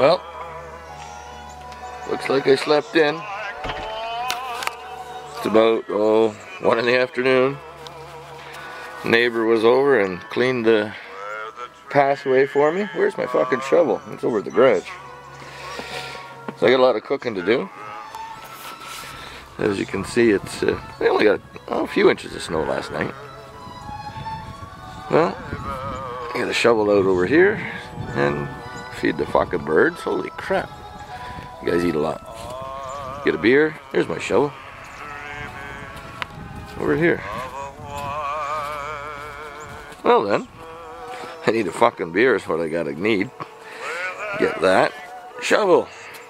Well, looks like I slept in. It's about, oh, one in the afternoon. Neighbor was over and cleaned the pathway for me. Where's my fucking shovel? It's over at the garage. So I got a lot of cooking to do. As you can see, it's uh, we only got a few inches of snow last night. Well, I got a shovel out over here and feed the fucking birds. Holy crap. You guys eat a lot. Get a beer. Here's my shovel. Over here. Well then, I need a fucking beer is what I gotta need. Get that. Shovel.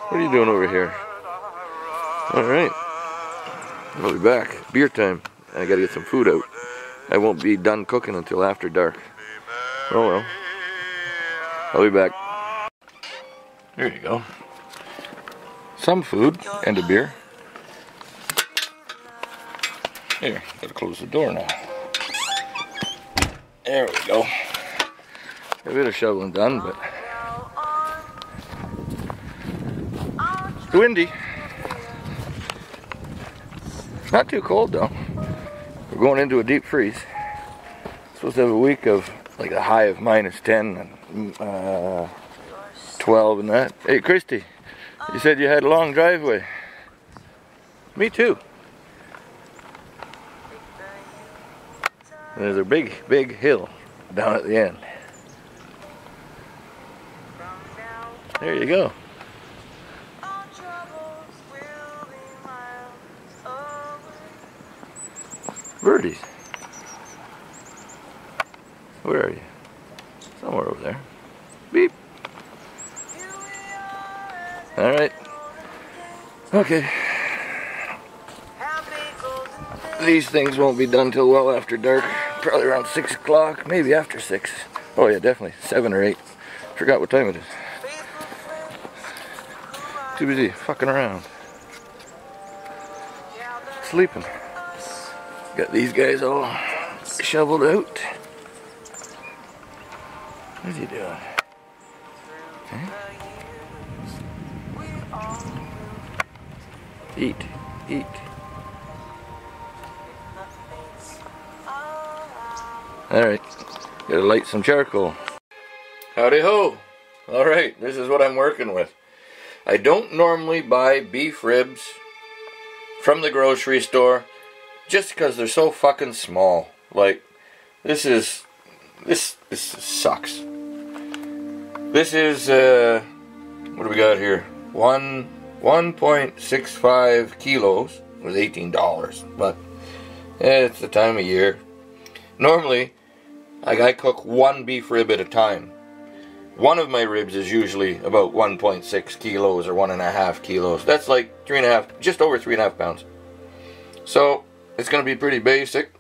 What are you doing over here? Alright. I'll be back. Beer time. I gotta get some food out. I won't be done cooking until after dark. Oh well. I'll be back. There you go. Some food and a beer. Here, gotta close the door now. There we go. A bit of shoveling done, but it's windy. Not too cold though. We're going into a deep freeze. Supposed to have a week of like a high of minus 10 and uh, 12 and that. Hey Christy, you said you had a long driveway. Me too. There's a big, big hill down at the end. There you go. Birdies. Where are you? Okay. These things won't be done till well after dark. Probably around 6 o'clock, maybe after 6. Oh yeah, definitely. 7 or 8. Forgot what time it is. Too busy fucking around. Sleeping. Got these guys all shoveled out. What's he doing? Eat, eat. Alright, gotta light some charcoal. Howdy ho! Alright, this is what I'm working with. I don't normally buy beef ribs from the grocery store just because they're so fucking small. Like, this is, this, this sucks. This is, uh, what do we got here? One, 1.65 kilos was $18, but it's the time of year. Normally, like I cook one beef rib at a time. One of my ribs is usually about 1.6 kilos or one and a half kilos. That's like three and a half, just over three and a half pounds. So it's gonna be pretty basic.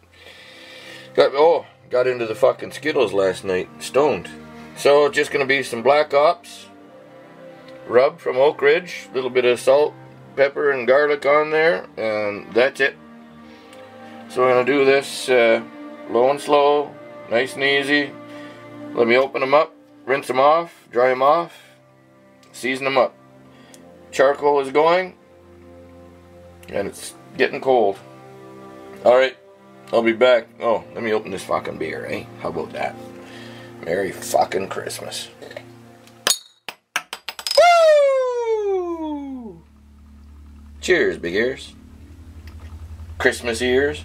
Got oh, got into the fucking Skittles last night, stoned. So just gonna be some black ops, rub from Oak Ridge, a little bit of salt, pepper, and garlic on there, and that's it. So we're gonna do this uh, low and slow, nice and easy. Let me open them up, rinse them off, dry them off, season them up. Charcoal is going, and it's getting cold. Alright, I'll be back. Oh, let me open this fucking beer, eh? How about that? Merry fucking Christmas. Cheers, big ears. Christmas ears.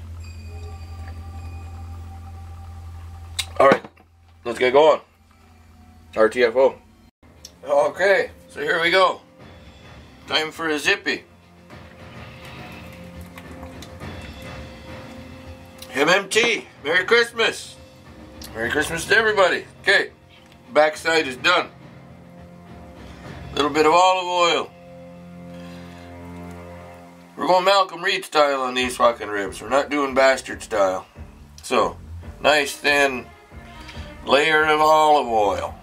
Alright, let's get going. RTFO. Okay, so here we go. Time for a zippy. MMT, Merry Christmas. Merry Christmas to everybody. Okay, backside is done. A little bit of olive oil. We're going Malcolm Reed style on these fucking ribs. We're not doing bastard style. So, nice thin layer of olive oil.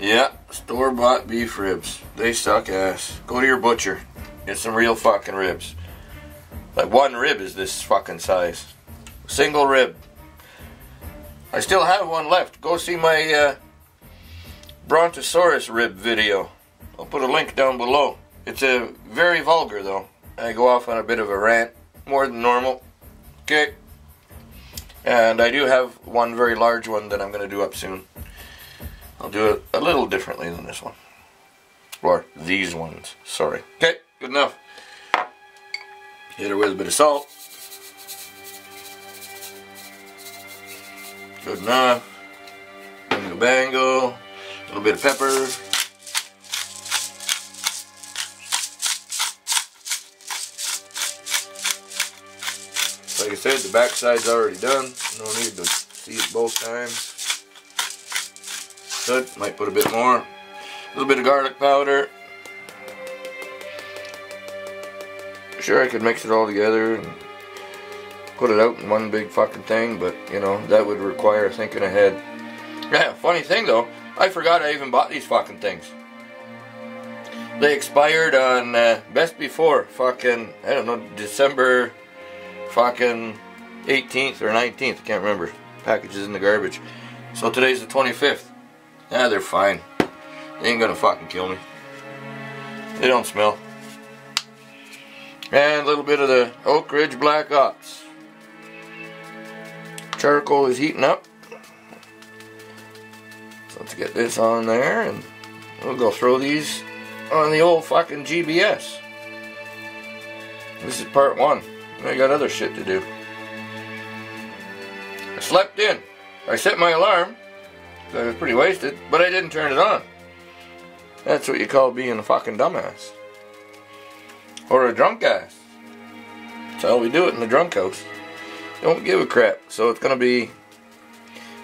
Yeah, store-bought beef ribs. They suck ass. Go to your butcher. Get some real fucking ribs. Like one rib is this fucking size. Single rib. I still have one left. Go see my uh, Brontosaurus rib video. I'll put a link down below. It's a very vulgar though. I go off on a bit of a rant, more than normal. Okay. And I do have one very large one that I'm going to do up soon. I'll do it a little differently than this one. Or these ones, sorry. Okay, good enough. Hit her with a bit of salt. Good enough. Bango bango. A little bit of pepper. Like I said, the back side's already done. No need to see it both times. Good. Might put a bit more. A little bit of garlic powder. Sure, I could mix it all together and put it out in one big fucking thing, but you know, that would require thinking ahead. Yeah, funny thing though, I forgot I even bought these fucking things. They expired on uh, best before fucking, I don't know, December fucking 18th or 19th, I can't remember. Packages in the garbage. So today's the 25th. Yeah, they're fine. They ain't gonna fucking kill me. They don't smell. And a little bit of the Oak Ridge Black Ops charcoal is heating up. So let's get this on there and we'll go throw these on the old fucking GBS. This is part one. I got other shit to do. I slept in. I set my alarm. I was pretty wasted, but I didn't turn it on. That's what you call being a fucking dumbass. Or a drunk ass. That's how we do it in the drunk house don't give a crap. So it's going to be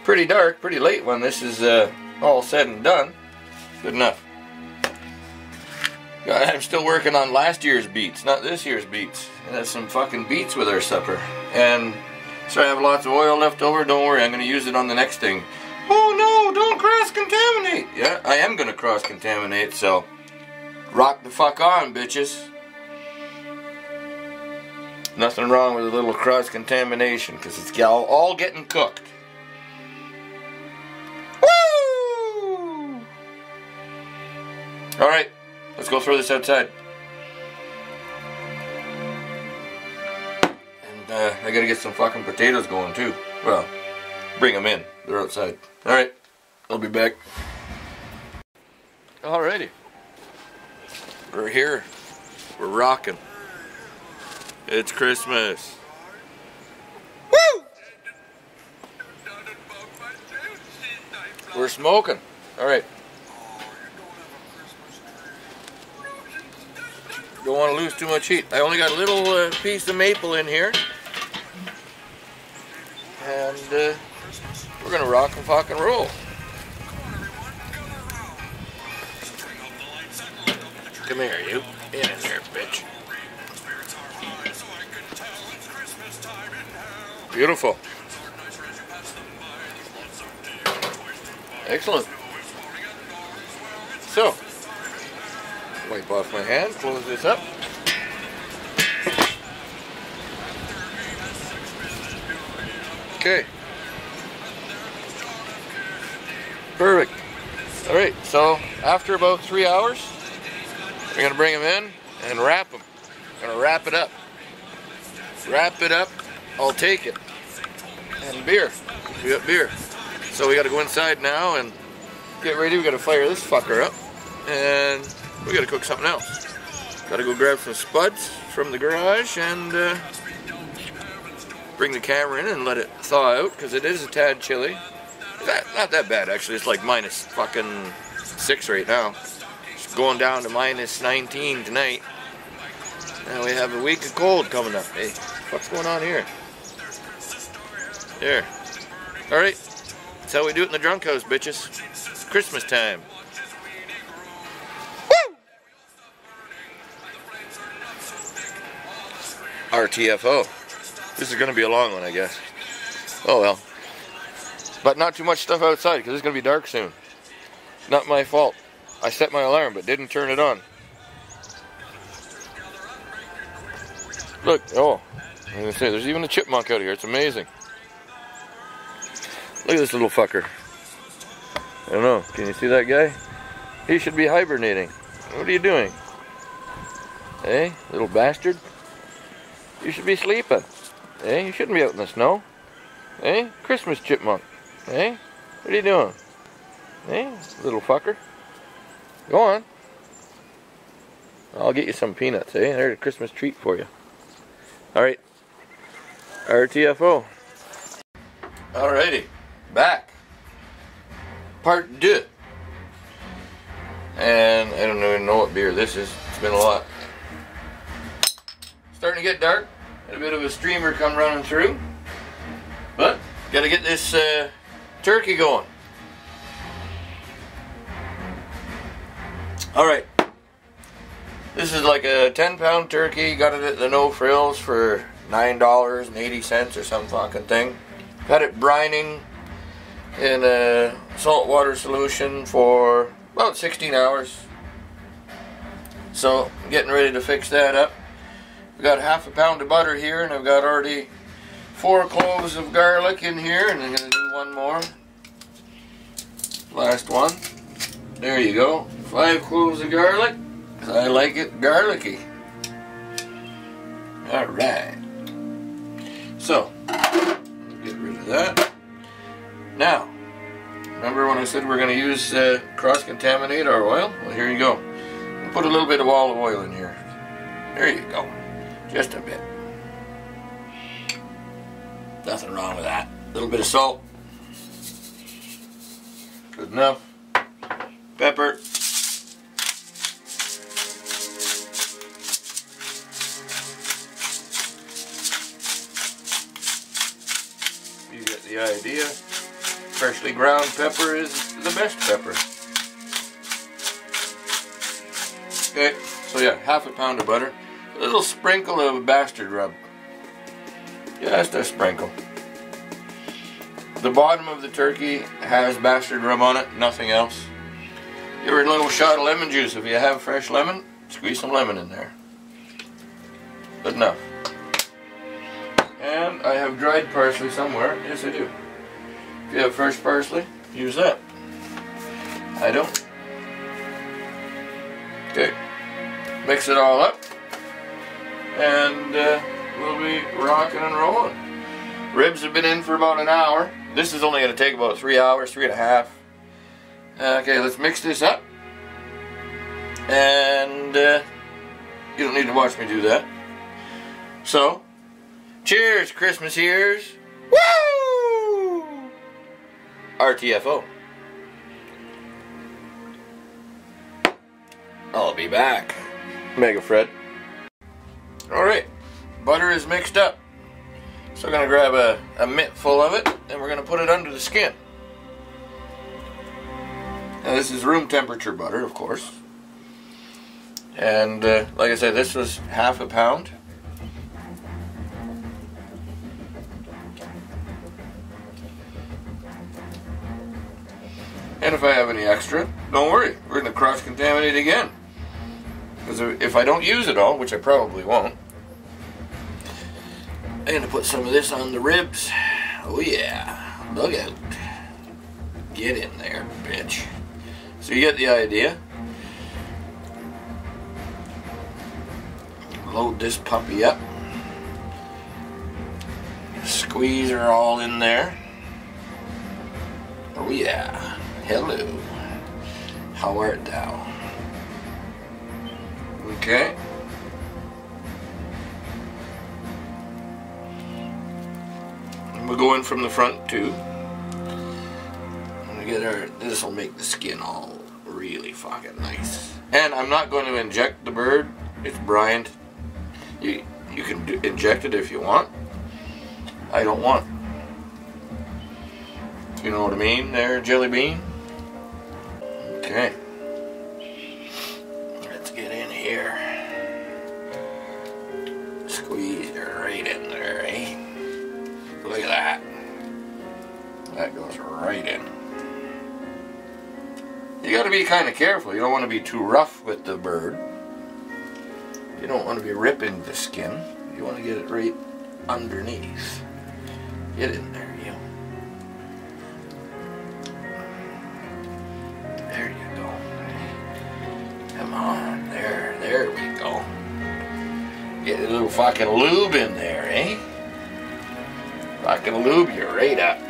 pretty dark, pretty late when this is uh, all said and done. Good enough. I'm still working on last year's beets, not this year's beets. And that's some fucking beets with our supper. And so I have lots of oil left over. Don't worry, I'm going to use it on the next thing. Oh no, don't cross-contaminate. Yeah, I am going to cross-contaminate, so rock the fuck on, bitches. Nothing wrong with a little cross-contamination because it's all, all getting cooked. Woo! Alright, let's go throw this outside. And uh, I gotta get some fucking potatoes going too. Well, bring them in. They're outside. Alright, I'll be back. Alrighty. We're here. We're rocking. It's Christmas. Woo! We're smoking. All Don't want to lose too much heat. I only got a little uh, piece of maple in here. And uh, we're going to rock and fuck and roll. Come here, you. Get In here, bitch. Beautiful. Excellent. Wipe off my hand, close this up. Okay. Perfect. All right, so after about three hours, we're gonna bring them in and wrap them. Gonna wrap it up. Wrap it up. I'll take it and beer. We got beer. So we got to go inside now and get ready. We got to fire this fucker up, and we got to cook something else. Got to go grab some spuds from the garage and uh, bring the camera in and let it thaw out because it is a tad chilly. That, not that bad actually. It's like minus fucking six right now. It's going down to minus 19 tonight. And we have a week of cold coming up. Hey, what's going on here? There. Alright. That's how we do it in the drunk house, bitches. It's Christmas time. RTFO. This is going to be a long one, I guess. Oh well. But not too much stuff outside because it's going to be dark soon. Not my fault. I set my alarm but didn't turn it on. Look, oh, I was say, there's even a chipmunk out here. It's amazing. Look at this little fucker. I don't know. Can you see that guy? He should be hibernating. What are you doing? Hey, little bastard. You should be sleeping. Hey, eh? you shouldn't be out in the snow. Hey, Christmas chipmunk. Hey, what are you doing? Hey, little fucker. Go on. I'll get you some peanuts, eh? There's a Christmas treat for you. Alright. RTFO. Alrighty. Back. Part two. And I don't even know what beer this is. It's been a lot. Starting to get dark. Had a bit of a streamer come running through. But, gotta get this uh, turkey going. Alright. This is like a 10 pound turkey. Got it at the No Frills for $9.80 or some fucking thing. Got it brining in a saltwater solution for about 16 hours. So, getting ready to fix that up. Got half a pound of butter here, and I've got already four cloves of garlic in here, and I'm going to do one more. Last one. There you go. Five cloves of garlic. I like it garlicky. Alright. So, get rid of that. Now, remember when I said we're going to use uh, cross-contaminate our oil? Well, here you go. Put a little bit of olive oil in here. There you go. Just a bit. Nothing wrong with that. A little bit of salt. Good enough. Pepper. You get the idea. Freshly ground pepper is the best pepper. Okay, so yeah, half a pound of butter. A little sprinkle of a bastard rub. Just a sprinkle. The bottom of the turkey has bastard rub on it, nothing else. Give a little shot of lemon juice. If you have fresh lemon, squeeze some lemon in there. Good enough. And I have dried parsley somewhere. Yes, I do. If you have fresh parsley, use that. I don't. Okay. Mix it all up. And uh, we'll be rocking and rolling. Ribs have been in for about an hour. This is only going to take about three hours, three and a half. Okay, let's mix this up. And uh, you don't need to watch me do that. So, Cheers, Christmas ears. Woo! RTFO. I'll be back. Mega Fred. Alright, butter is mixed up. So I'm going to grab a, a mitt full of it and we're going to put it under the skin. Now this is room temperature butter, of course. And uh, like I said, this was half a pound. And if I have any extra, don't worry, we're going to cross-contaminate again. Because if I don't use it all, which I probably won't, I'm going to put some of this on the ribs. Oh yeah, look out. Get in there, bitch. So you get the idea. Load this puppy up. Squeeze her all in there. Oh yeah. Hello. How art thou? Okay. And we'll go in from the front too. And get our, this will make the skin all really fucking nice. And I'm not going to inject the bird. It's brined. You, you can do, inject it if you want. I don't want. You know what I mean there, Jelly Bean? Okay. in. You got to be kind of careful. You don't want to be too rough with the bird. You don't want to be ripping the skin. You want to get it right underneath. Get in there, you. There you go. Come on, there, there we go. Get a little fucking lube in there, eh? Fucking lube you right up.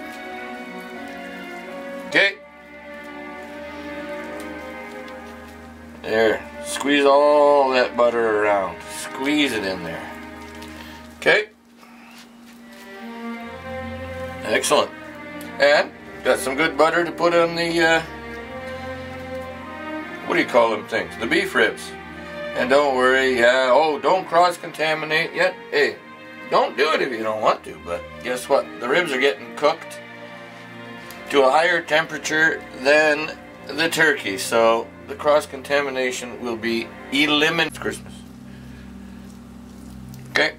There. Squeeze all that butter around. Squeeze it in there. Okay. Excellent. And got some good butter to put on the, uh, what do you call them things? The beef ribs. And don't worry, uh, oh, don't cross-contaminate yet. Hey, don't do it if you don't want to, but guess what? The ribs are getting cooked to a higher temperature than the turkey, so the cross-contamination will be eliminated. Christmas. Okay.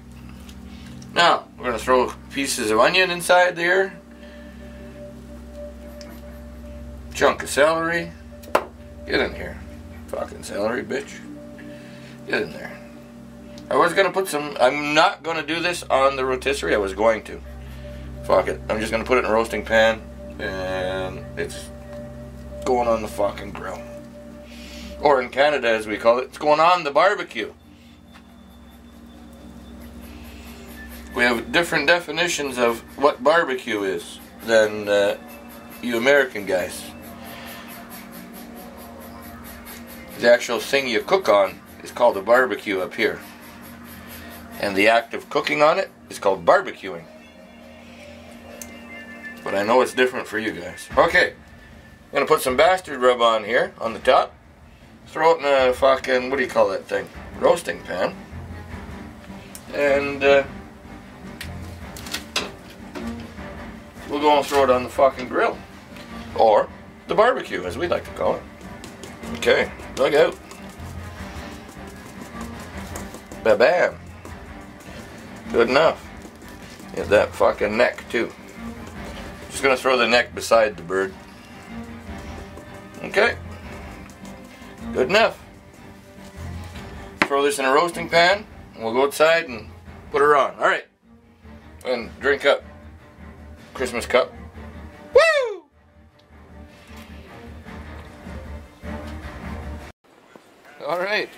Now, we're going to throw pieces of onion inside there. Chunk of celery. Get in here. Fucking celery, bitch. Get in there. I was going to put some... I'm not going to do this on the rotisserie. I was going to. Fuck it. I'm just going to put it in a roasting pan. And it's going on the fucking grill. Or in Canada, as we call it, it's going on the barbecue. We have different definitions of what barbecue is than uh, you American guys. The actual thing you cook on is called a barbecue up here. And the act of cooking on it is called barbecuing. But I know it's different for you guys. Okay, I'm gonna put some bastard rub on here on the top. Throw it in a fucking, what do you call that thing? Roasting pan. And uh, we'll go and throw it on the fucking grill. Or the barbecue, as we like to call it. Okay, look out. Ba-bam. Good enough. Get that fucking neck too. Just gonna throw the neck beside the bird. Okay. Good enough. Throw this in a roasting pan, and we'll go outside and put her on. All right. And drink up. Christmas cup. Woo! All right.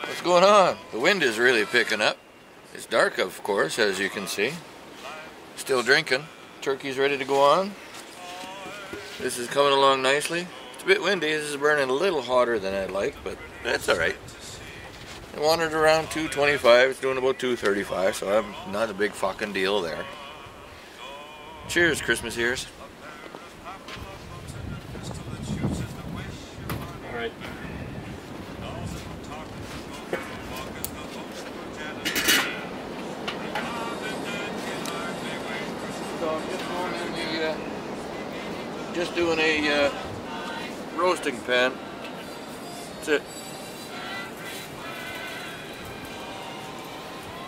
What's going on? The wind is really picking up. It's dark, of course, as you can see. Still drinking. Turkey's ready to go on. This is coming along nicely. It's a bit windy. This is burning a little hotter than I'd like, but that's all right. I wanted around 225. It's doing about 235, so I'm not a big fucking deal there. Cheers, Christmas ears. All right. So I'm just going in the, uh, just doing a uh, roasting pan. That's it.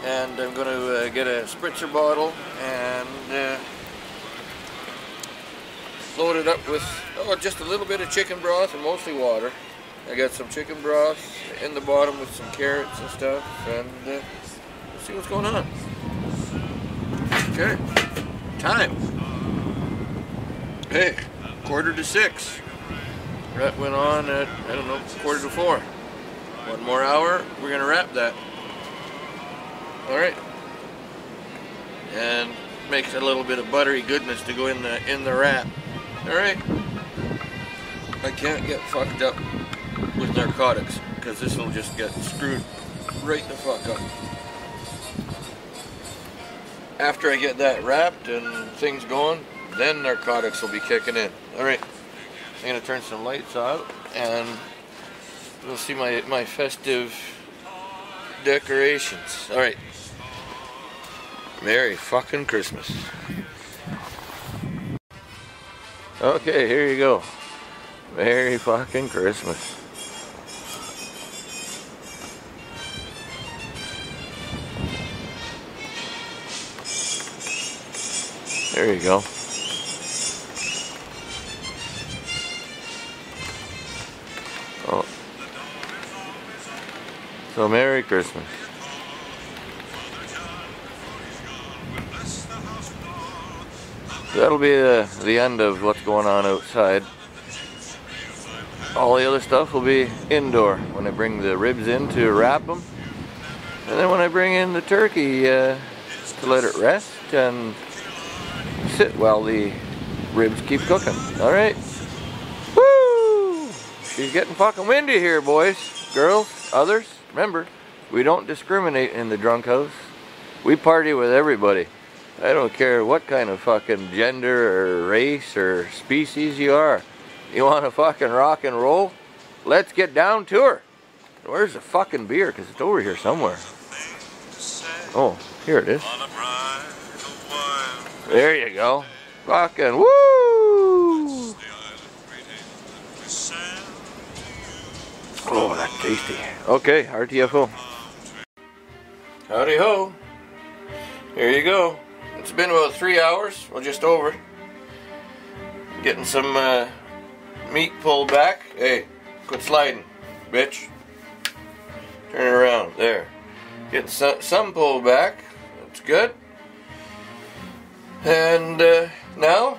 And I'm going to uh, get a spritzer bottle and uh, load it up with oh, just a little bit of chicken broth and mostly water. I got some chicken broth in the bottom with some carrots and stuff, and uh, let's see what's going on. Okay, time. Hey, quarter to six. That went on at, I don't know, quarter to four. One more hour, we're gonna wrap that. All right. And makes a little bit of buttery goodness to go in the in the wrap. All right. I can't get fucked up with narcotics because this will just get screwed right the fuck up. After I get that wrapped and things going, then narcotics will be kicking in. All right. I'm gonna turn some lights out and we'll see my my festive decorations. All right. Merry fucking Christmas. Okay, here you go. Merry fucking Christmas. There you go. So Merry Christmas. That'll be the, the end of what's going on outside. All the other stuff will be indoor when I bring the ribs in to wrap them. And then when I bring in the turkey uh, to let it rest and sit while the ribs keep cooking. Alright. Woo! She's getting fucking windy here, boys, girls, others. Remember, we don't discriminate in the drunk house. We party with everybody. I don't care what kind of fucking gender or race or species you are. You want to fucking rock and roll? Let's get down to her. Where's the fucking beer? Because it's over here somewhere. Oh, here it is. There you go. Fucking woo! Oh, that's tasty. Okay, RTFO. Howdy ho. Here you go. It's been about three hours, well just over. Getting some uh, meat pulled back. Hey, quit sliding, bitch. Turn it around, there. Getting some, some pulled back. That's good. And uh, now,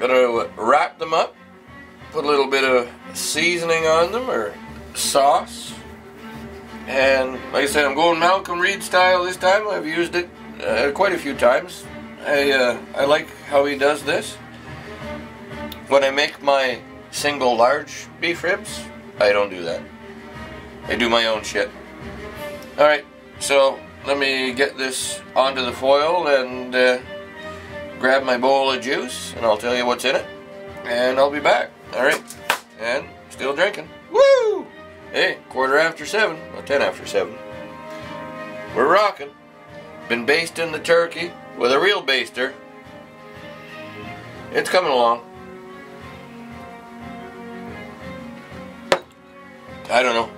gotta wrap them up. Put a little bit of seasoning on them, or sauce. And like I said, I'm going Malcolm Reed style this time. I've used it uh, quite a few times. I, uh, I like how he does this. When I make my single large beef ribs, I don't do that. I do my own shit. Alright, so let me get this onto the foil and uh, grab my bowl of juice and I'll tell you what's in it. And I'll be back. Alright, and still drinking. Woo! Hey, quarter after seven, or ten after seven. We're rocking. Been basting the turkey with a real baster. It's coming along. I don't know.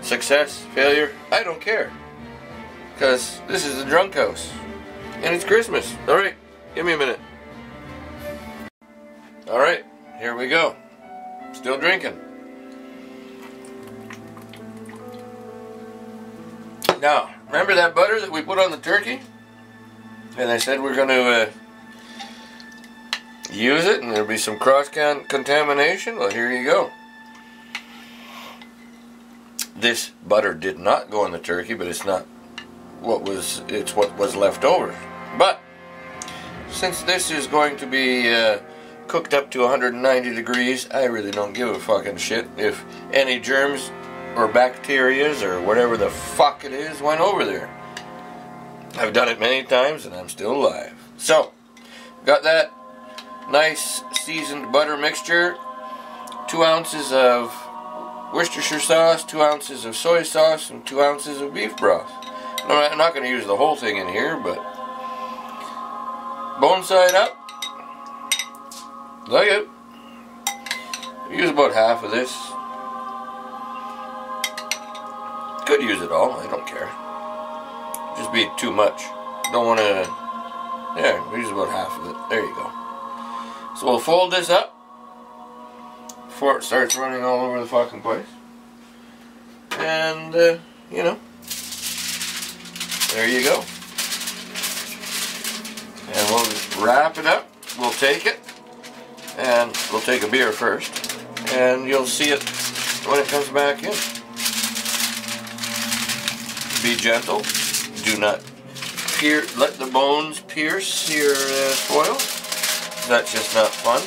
Success, failure, I don't care. Because this is a drunk house. And it's Christmas. Alright, give me a minute. Alright, here we go. Still drinking. Now, remember that butter that we put on the turkey? And I said we're going to uh, use it and there'll be some cross contamination? Well, here you go. This butter did not go on the turkey, but it's not what was, it's what was left over. But, since this is going to be uh, cooked up to 190 degrees, I really don't give a fucking shit if any germs or bacterias or whatever the fuck it is went over there. I've done it many times and I'm still alive. So, got that nice seasoned butter mixture, two ounces of Worcestershire sauce, two ounces of soy sauce, and two ounces of beef broth. I'm not going to use the whole thing in here, but bone side up. Like it. Use about half of this. Could use it all, I don't care. Just be too much. Don't want to, yeah, use about half of it. There you go. So we'll fold this up before it starts running all over the fucking place. And, uh, you know, there you go. And we'll just wrap it up. We'll take it. And we'll take a beer first. And you'll see it when it comes back in. Be gentle. Do not pier let the bones pierce your uh, foil. That's just not fun.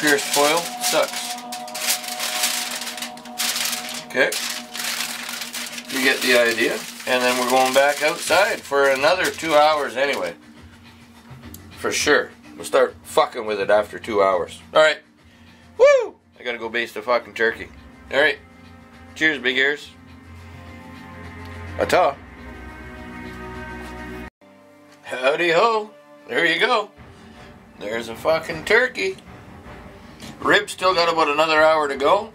Pierced foil sucks. Okay. You get the idea. And then we're going back outside for another two hours anyway. For sure. We'll start fucking with it after two hours. Alright. Woo! I gotta go baste a fucking turkey. Alright. Cheers, big ears. Ata. Howdy ho. There you go. There's a fucking turkey. Rib still got about another hour to go.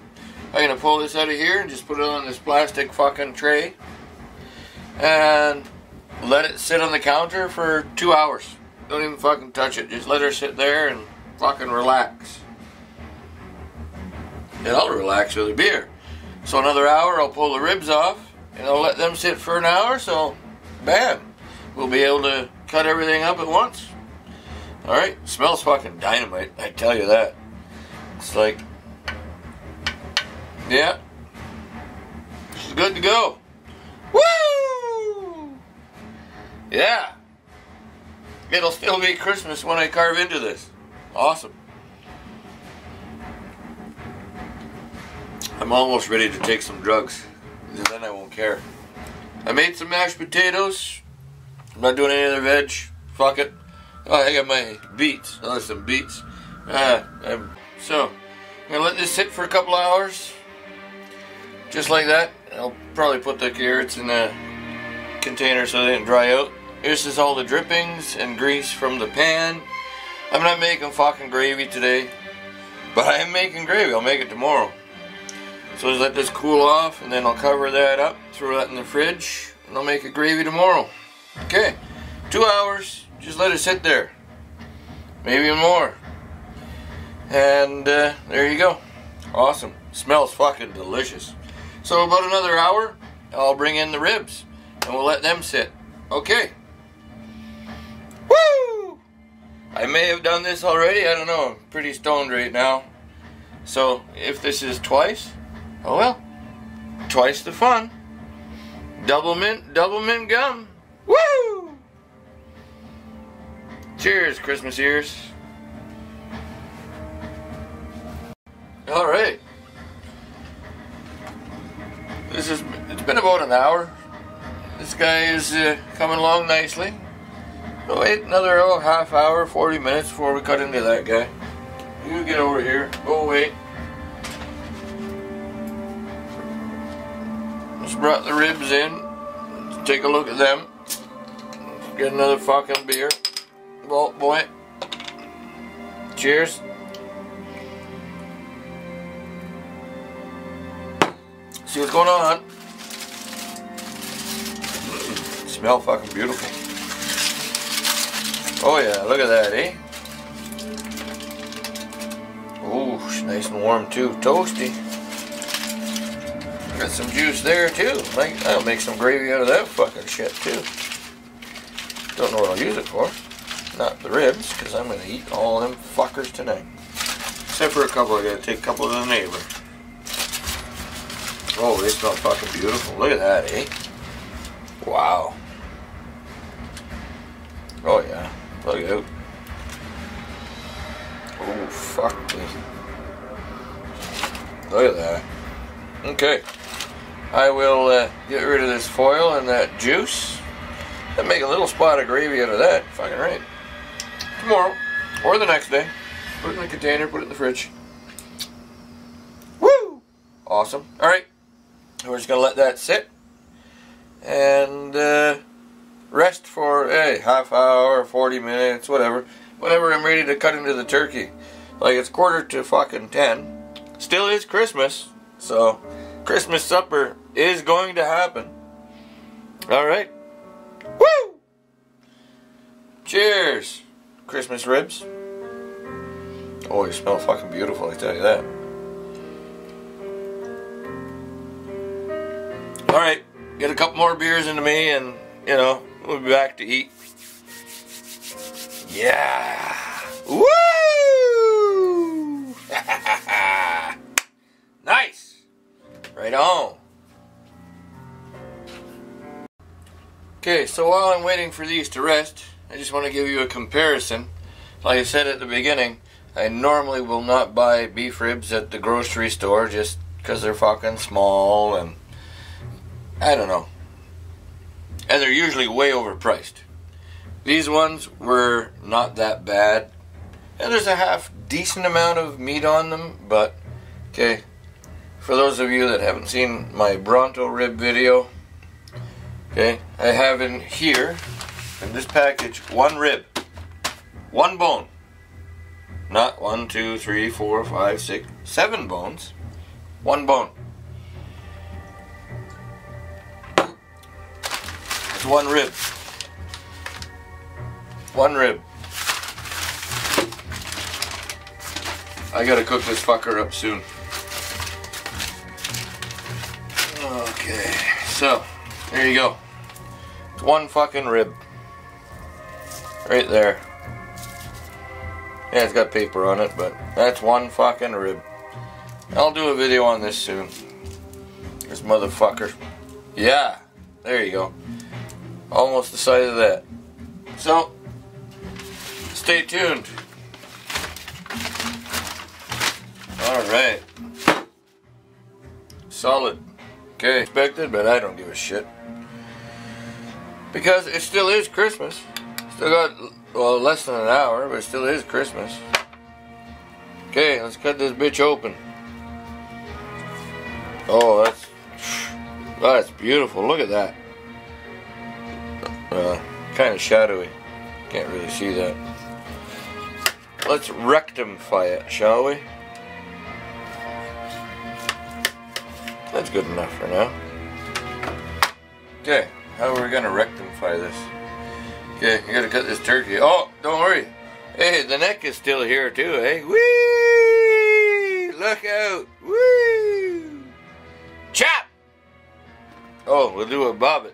I'm gonna pull this out of here and just put it on this plastic fucking tray and let it sit on the counter for two hours. Don't even fucking touch it. Just let her sit there and fucking relax. And I'll relax with a beer. So another hour, I'll pull the ribs off and I'll let them sit for an hour, so bam, we'll be able to cut everything up at once. Alright, smells fucking dynamite, I tell you that. It's like, yeah, it's good to go. Woo! Yeah. It'll still be Christmas when I carve into this. Awesome. I'm almost ready to take some drugs. And Then I won't care. I made some mashed potatoes. I'm not doing any other veg. Fuck it. Oh, I got my beets. Oh, some beets. Ah, I'm, so, I'm gonna let this sit for a couple hours. Just like that. I'll probably put the carrots in a container so they don't dry out. This is all the drippings and grease from the pan. I'm not making fucking gravy today, but I am making gravy. I'll make it tomorrow. So just let this cool off, and then I'll cover that up, throw that in the fridge, and I'll make a gravy tomorrow. Okay, two hours. Just let it sit there. Maybe more. And uh, there you go. Awesome. Smells fucking delicious. So about another hour, I'll bring in the ribs, and we'll let them sit. Okay. Woo! I may have done this already. I don't know. I'm pretty stoned right now. So if this is twice, oh well. Twice the fun. Double mint, double mint gum. Woo! Cheers, Christmas ears. All right. This is. It's been about an hour. This guy is uh, coming along nicely. Oh, wait another oh, half hour, 40 minutes before we cut into that guy. You get over here. Oh, wait. Just brought the ribs in. Let's take a look at them. Get another fucking beer. Well, boy. Cheers. See what's going on. Smell fucking beautiful. Oh yeah, look at that, eh? Ooh, nice and warm too. Toasty. Got some juice there too. I'll make some gravy out of that fucking shit too. Don't know what I'll use it for. Not the ribs, because I'm going to eat all them fuckers tonight. Except for a couple, I gotta take a couple to the neighbor. Oh, they smell fucking beautiful. Look at that, eh? Wow. Oh yeah. Look out. Oh, fuck me. Look at that. Okay. I will uh, get rid of this foil and that juice. And make a little spot of gravy out of that. Fucking right. Tomorrow. Or the next day. Put it in a container, put it in the fridge. Woo! Awesome. Alright. We're just going to let that sit. And uh, rest for a half hour, 40 minutes, whatever. Whenever I'm ready to cut into the turkey. Like it's quarter to fucking 10. Still is Christmas. So, Christmas supper is going to happen. Alright. Woo! Cheers! Christmas ribs. Oh, you smell fucking beautiful, I tell you that. Alright, get a couple more beers into me and, you know, we'll be back to eat. Yeah! Woo! nice! Right on. Okay, so while I'm waiting for these to rest, I just want to give you a comparison. Like I said at the beginning, I normally will not buy beef ribs at the grocery store just because they're fucking small and I don't know. And they're usually way overpriced. These ones were not that bad. And there's a half decent amount of meat on them, but okay. For those of you that haven't seen my Bronto rib video, okay, I have in here in this package one rib, one bone. Not one, two, three, four, five, six, seven bones. One bone. It's one rib. One rib. I gotta cook this fucker up soon. Okay, so there you go. It's one fucking rib. Right there. Yeah, it's got paper on it, but that's one fucking rib. I'll do a video on this soon. This motherfucker. Yeah, there you go. Almost the size of that. So, stay tuned. Alright. Solid. Okay, expected, but I don't give a shit. Because it still is Christmas. Still got, well, less than an hour, but it still is Christmas. Okay, let's cut this bitch open. Oh, that's, that's beautiful. Look at that. Uh, kind of shadowy. Can't really see that. Let's rectify it, shall we? That's good enough for now. Okay, how are we gonna rectify this? Okay, you gotta cut this turkey. Oh, don't worry. Hey, the neck is still here too, hey? Whee! Look out! Whee! Chop! Oh, we'll do a Bobbitt.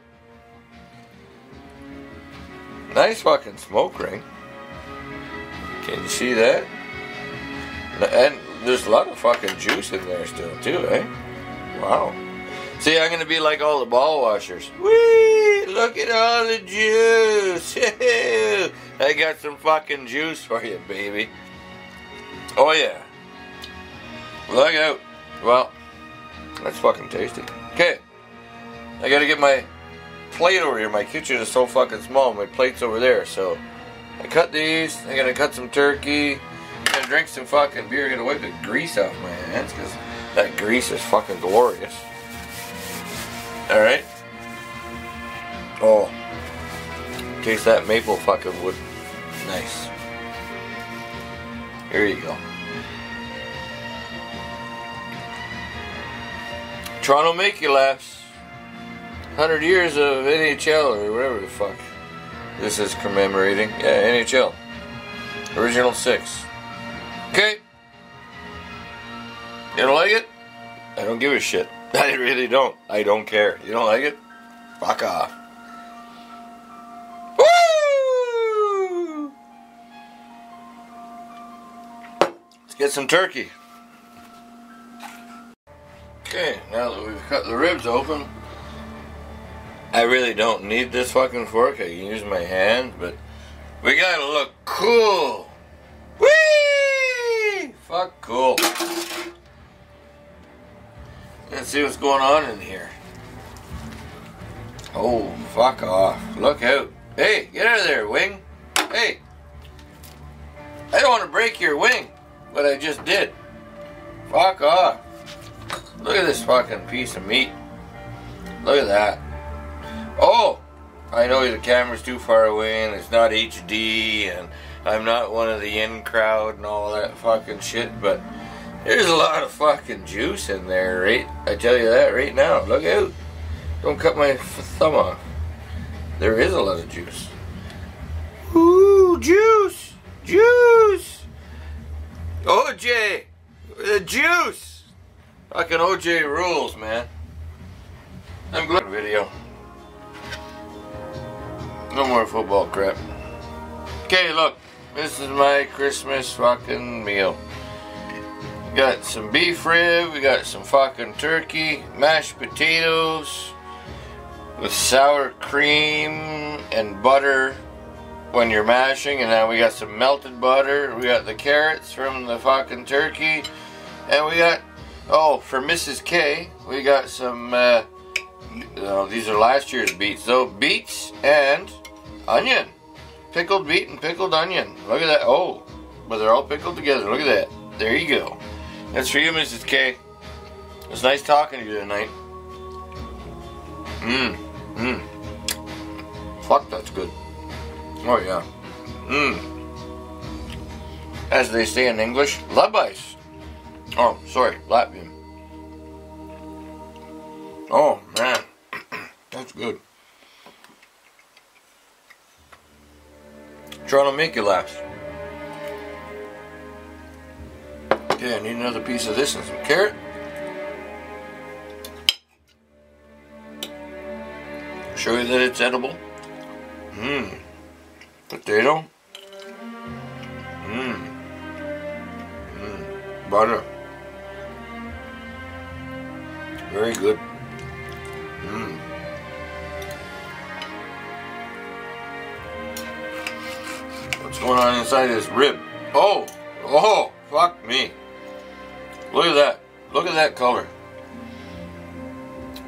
Nice fucking smoke ring. Can you see that? And there's a lot of fucking juice in there still too, eh? Wow. See, I'm gonna be like all the ball washers. Whee! Look at all the juice. I got some fucking juice for you, baby. Oh yeah. Look out. Well, that's fucking tasty. Okay. I gotta get my plate over here. My kitchen is so fucking small. My plate's over there. So I cut these. I'm gonna cut some turkey. I'm gonna drink some fucking beer. I'm gonna wipe the grease off my hands because that grease is fucking glorious. Alright. Oh. Taste that maple fucking wood. Nice. Here you go. Toronto Maple Leafs. 100 years of NHL or whatever the fuck this is commemorating. Yeah, NHL. Original 6. Okay. You don't like it? I don't give a shit. I really don't. I don't care. You don't like it? Fuck off. Woo! Let's get some turkey. Okay, now that we've cut the ribs open, I really don't need this fucking fork. I can use my hand, but we gotta look cool. Whee! Fuck cool. Let's see what's going on in here. Oh, fuck off. Look out. Hey, get out of there, wing. Hey. I don't want to break your wing, but I just did. Fuck off. Look at this fucking piece of meat. Look at that. Oh, I know the camera's too far away and it's not HD and I'm not one of the in crowd and all that fucking shit, but there's a lot of fucking juice in there, right? I tell you that right now. Look out. Don't cut my thumb off. There is a lot of juice. Ooh, juice! Juice! OJ! The juice! Fucking OJ rules, man. I'm glad video. No more football crap. Okay, look. This is my Christmas fucking meal got some beef rib, we got some fucking turkey, mashed potatoes with sour cream and butter when you're mashing, and then we got some melted butter, we got the carrots from the fucking turkey, and we got, oh, for Mrs. K, we got some, uh, uh, these are last year's beets, though, beets and onion. Pickled beet and pickled onion. Look at that. Oh, but they're all pickled together. Look at that. There you go. That's for you, Mrs. K. It was nice talking to you tonight. Mmm. Mmm. Fuck, that's good. Oh, yeah. Mmm. As they say in English, ice. Oh, sorry, Latvian. Oh, man. that's good. Trying to make you laugh. Okay, I need another piece of this and some carrot. Show you that it's edible. Mmm. Potato. Mmm. Mmm. Butter. Very good. Mmm. Going on inside this rib. Oh, oh, fuck me. Look at that. Look at that color.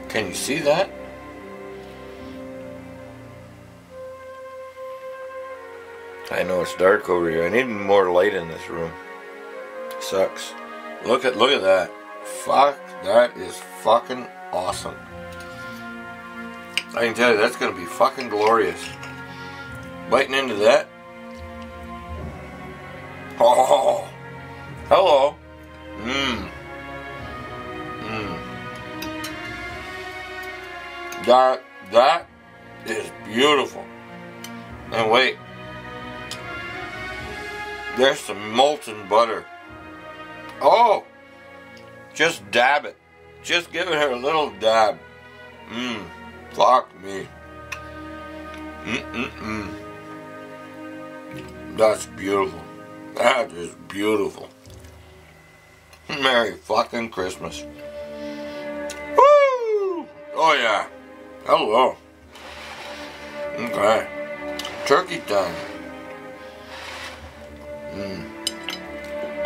Can you see that? I know it's dark over here. I need more light in this room. Sucks. Look at look at that. Fuck, that is fucking awesome. I can tell you that's gonna be fucking glorious. Biting into that. That that is beautiful. And wait, there's some molten butter. Oh, just dab it. Just give it her a little dab. Mmm. Fuck me. Mm-mm-mm. That's beautiful. That is beautiful. Merry fucking Christmas. Woo! Oh yeah. Oh, Hello. Okay. Turkey time. Mmm.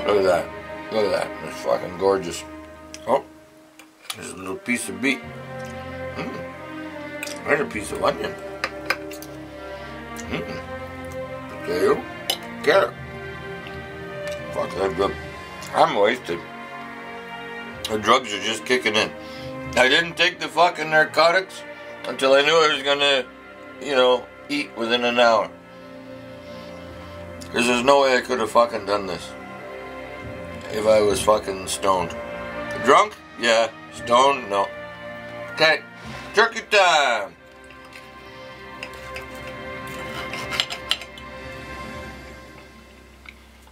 Look at that. Look at that. It's fucking gorgeous. Oh. There's a little piece of beef. Mmm. There's a piece of onion. Mmm. Potato. Carrot. Fuck good. I'm wasted. The drugs are just kicking in. I didn't take the fucking narcotics until I knew I was gonna, you know, eat within an hour. Because there's no way I could have fucking done this if I was fucking stoned. Drunk? Yeah. Stoned? No. Okay. Turkey time!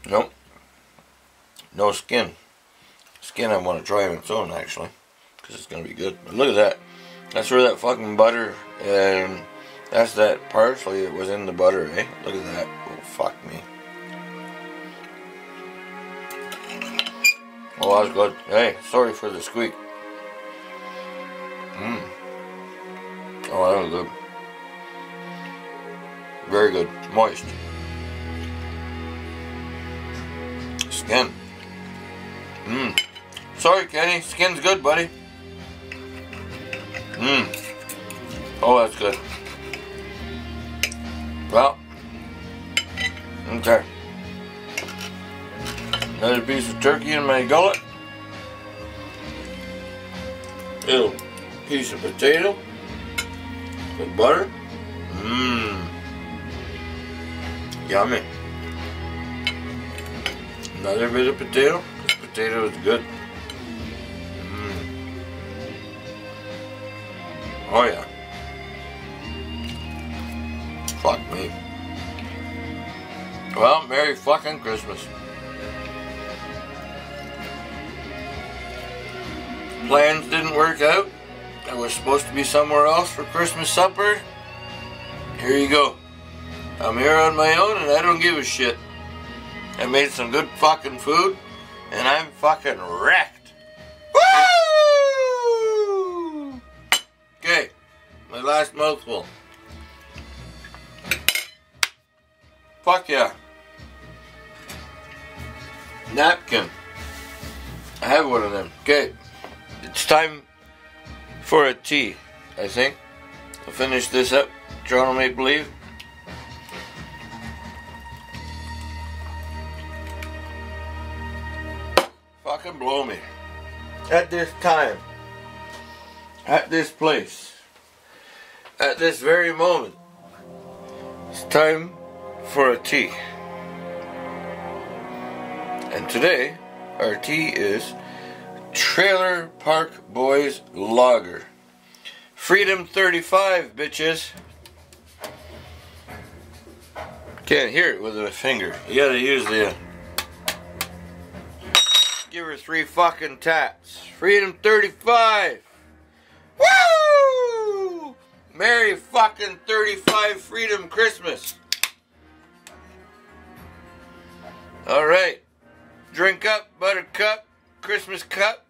Nope. No skin. Skin I want to try on its own actually. Because it's going to be good. But look at that. That's where that fucking butter and that's that parsley that was in the butter, eh? Look at that. Oh, fuck me. Oh, that was good. Hey, sorry for the squeak. Mmm. Oh, that was good. Very good. Moist. Skin. Mmm. Sorry, Kenny. Skin's good, buddy. Mmm. Oh, that's good. Well. Okay. Another piece of turkey in my gullet. Little piece of potato with butter. Mmm. Yummy. Another bit of potato. This potato is good. Oh yeah. Fuck me. Well, Merry fucking Christmas. Plans didn't work out. I was supposed to be somewhere else for Christmas supper. Here you go. I'm here on my own and I don't give a shit. I made some good fucking food and I'm fucking wrecked. Last mouthful. Fuck yeah. Napkin. I have one of them. Okay. It's time for a tea, I think. I'll finish this up. Toronto Maple Leaf. Fucking blow me. At this time. At this place. At this very moment. It's time for a tea. And today, our tea is Trailer Park Boys Lager. Freedom 35, bitches. Can't hear it with a finger. You gotta use the. Uh, give her three fucking taps. Freedom 35. Woo! Merry fucking 35 Freedom Christmas. Alright. Drink up, buttercup, Christmas cup.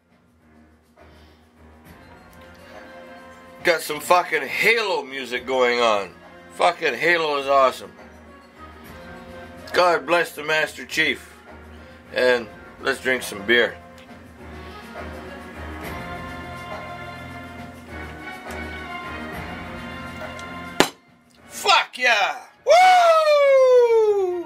Got some fucking Halo music going on. Fucking Halo is awesome. God bless the Master Chief. And let's drink some beer. Fuck yeah! Woo!